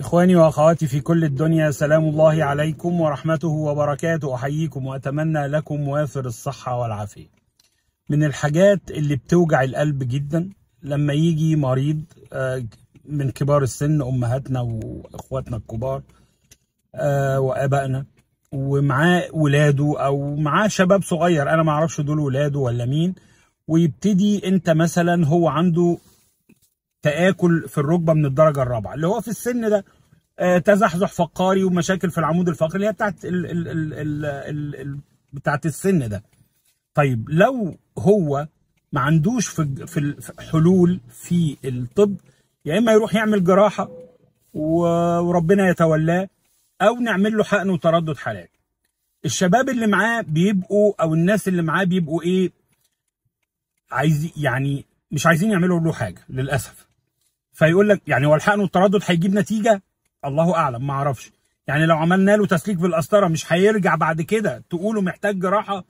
إخواني وأخواتي في كل الدنيا سلام الله عليكم ورحمته وبركاته. أحييكم وأتمنى لكم وافر الصحة والعافية. من الحاجات اللي بتوجع القلب جدا لما يجي مريض آه، من كبار السن أمهاتنا وإخواتنا الكبار آه، وآبائنا ومعاه ولاده أو معاه شباب صغير أنا ما أعرفش دول ولاده ولا مين ويبتدي أنت مثلا هو عنده تآكل في الركبة من الدرجة الرابعة اللي هو في السن ده آه، تزحزح فقاري ومشاكل في العمود الفقري اللي هي بتاعت ال ال ال ال ال ال بتاعت السن ده. طيب لو هو ما عندوش في في حلول في الطب يا إما يروح يعمل جراحة وربنا يتولاه أو نعمل له حقن وتردد حالات. الشباب اللي معاه بيبقوا أو الناس اللي معاه بيبقوا إيه عايز يعني مش عايزين يعملوا له حاجة للأسف. فيقول لك يعني هو الحقن والتردد هيجيب نتيجة؟ الله أعلم ما أعرفش. يعني لو عملنا له تسليك بالقسطره مش هيرجع بعد كده. تقولوا محتاج جراحة.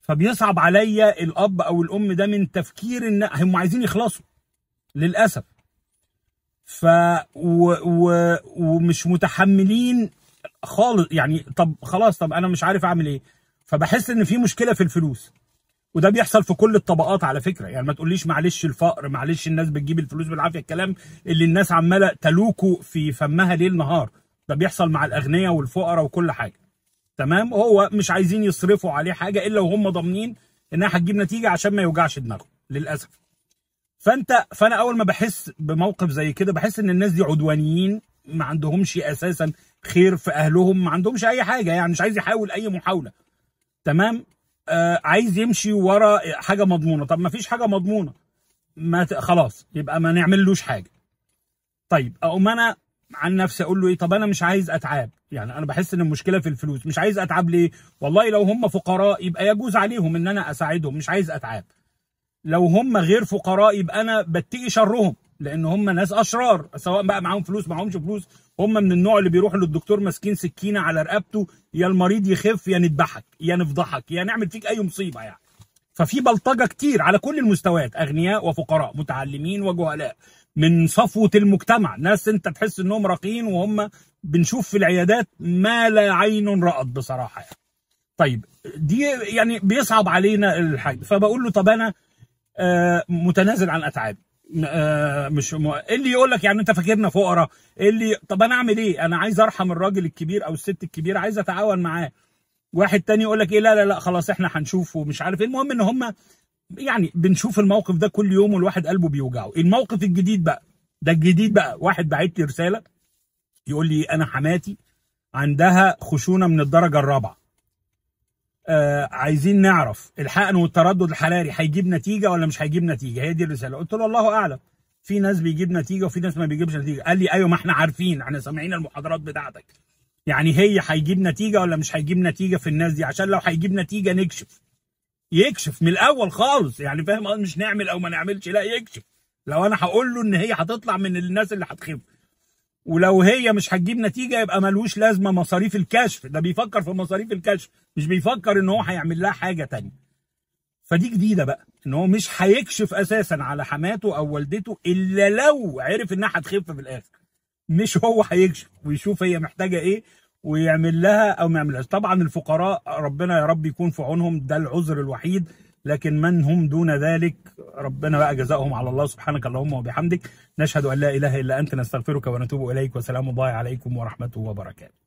فبيصعب عليا الأب أو الأم ده من تفكير إن هم عايزين يخلصوا للأسف. ف و... و... ومش متحملين خالص. يعني طب خلاص طب أنا مش عارف أعمل إيه؟ فبحس إن في مشكلة في الفلوس. وده بيحصل في كل الطبقات على فكرة. يعني ما تقوليش معلش الفقر معلش الناس بتجيب الفلوس بالعافية الكلام اللي الناس عمالة تلوكه في فمها ليل نهار. ده بيحصل مع الأغنياء والفقراء وكل حاجة. تمام؟ هو مش عايزين يصرفوا عليه حاجة إلا وهم ضامنين انها هتجيب نتيجة عشان ما يوجعش دماغهم للأسف. فأنت فأنا أول ما بحس بموقف زي كده بحس إن الناس دي عدوانيين ما عندهمش أساسا خير في أهلهم ما عندهمش أي حاجة يعني مش عايز يحاول أي محاولة. تمام؟ آه عايز يمشي ورا حاجة مضمونة. طب ما فيش حاجة مضمونة. ما ت... خلاص يبقى ما نعملوش حاجة. طيب أقوم أنا عن نفسي أقول له إيه؟ طب أنا مش عايز أتعاب. يعني أنا بحس إن المشكلة في الفلوس. مش عايز أتعاب ليه؟ والله لو هم فقراء يبقى يجوز عليهم إن أنا أساعدهم مش عايز أتعاب. لو هم غير فقراء يبقى أنا بتقي شرهم. لأن هم ناس اشرار سواء بقى معاهم فلوس معاهمش فلوس هم من النوع اللي بيروحوا للدكتور ماسكين سكينة على رقبته يا المريض يخف يا نذبحك يا نفضحك يا نعمل فيك أي مصيبة يعني. ففي بلطجة كتير على كل المستويات أغنياء وفقراء متعلمين وجهلاء من صفوة المجتمع. ناس انت تحس إنهم راقيين وهم بنشوف في العيادات ما لا عين رأت بصراحة يعني. طيب دي يعني بيصعب علينا الحاجة. فبقول له طب أنا آه، متنازل عن أتعابي. مش م... اللي يقول لك يعني انت فاكرنا فقراء اللي طب أنا اعمل إيه؟ أنا عايز ارحم الراجل الكبير أو الست الكبيرة عايز اتعاون معاه. واحد تاني يقول لك إيه؟ لا لا لا خلاص إحنا هنشوف ومش عارف إيه. المهم ان هم يعني بنشوف الموقف ده كل يوم والواحد قلبه بيوجعه. الموقف الجديد بقى ده الجديد بقى واحد بعت لي رسالة يقول لي أنا حماتي عندها خشونة من الدرجة الرابعة. آه عايزين نعرف الحقن والتردد الحراري هيجيب نتيجة ولا مش هيجيب نتيجة؟ هي دي الرسالة. قلت له الله أعلم. في ناس بيجيب نتيجة وفي ناس ما بيجيبش نتيجة. قال لي أيوه ما إحنا عارفين. إحنا سامعين المحاضرات بتاعتك. يعني هي هيجيب نتيجة ولا مش هيجيب نتيجة في الناس دي؟ عشان لو هيجيب نتيجة نكشف. يكشف من الأول خالص. يعني فاهم؟ مش نعمل أو ما نعملش. لا يكشف. لو أنا هقول له إن هي هتطلع من الناس اللي هتخف. ولو هي مش هتجيب نتيجة يبقى ملوش لازمة مصاريف الكشف. ده بيفكر في مصاريف الكشف مش بيفكر إن هو هيعمل لها حاجة تانية. فدي جديدة بقى إن هو مش هيكشف أساسا على حماته أو والدته إلا لو عرف إنها هتخف في الآخر. مش هو هيكشف ويشوف هي محتاجة إيه ويعمل لها أو ما يعملهاش. طبعا الفقراء ربنا يا رب يكون في عونهم ده العذر الوحيد. لكن من هم دون ذلك؟ ربنا بقى جزاهم على الله سبحانك اللهم وبحمدك. نشهد أن لا إله إلا أنت نستغفرك ونتوب إليك وسلام الله عليكم ورحمته وبركاته.